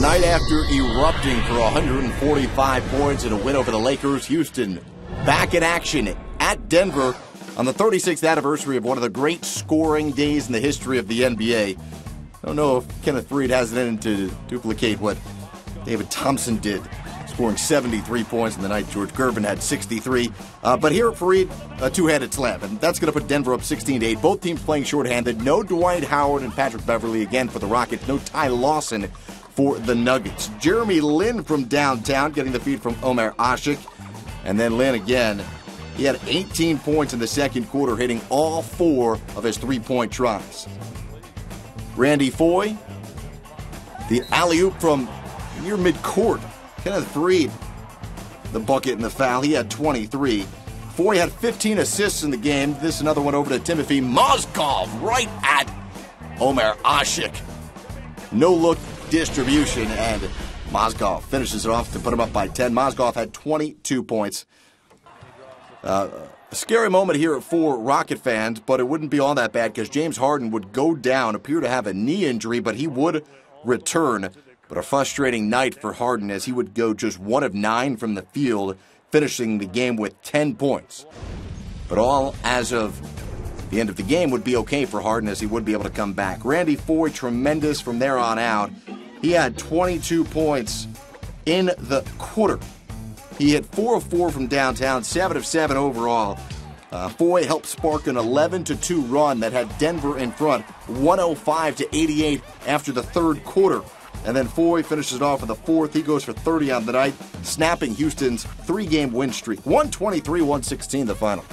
night after erupting for 145 points in a win over the Lakers, Houston back in action at Denver on the 36th anniversary of one of the great scoring days in the history of the NBA. I don't know if Kenneth Faried has it in to duplicate what David Thompson did, scoring 73 points in the night. George Gervin had 63. Uh, but here at Faried, a two-handed slam, and that's going to put Denver up 16 8. Both teams playing shorthanded. No Dwight Howard and Patrick Beverley again for the Rockets. No Ty Lawson for the Nuggets. Jeremy Lin from downtown getting the feed from Omer Asik. And then Lin again. He had 18 points in the second quarter, hitting all four of his three point tries. Randy Foye, the alley oop from near midcourt. Kenneth Faried, the bucket and the foul. He had 23. Foye had 15 assists in the game. This another one over to Timofey Mozgov right at Omer Asik. No look distribution, and Mozgov finishes it off to put him up by 10. Mozgov had 22 points. Uh, a scary moment here for Rocket fans, but it wouldn't be all that bad because James Harden would go down, appear to have a knee injury, but he would return. But a frustrating night for Harden as he would go just one of nine from the field, finishing the game with 10 points. But all as of the end of the game would be okay for Harden as he would be able to come back. Randy Foye, tremendous from there on out. He had 22 points in the quarter. He hit 4 of 4 from downtown, 7 of 7 overall. Uh, Foye helped spark an 11 2 run that had Denver in front, 105 to 88 after the third quarter. And then Foye finishes it off in the fourth. He goes for 30 on the night, snapping Houston's three game win streak. 123 116 the final.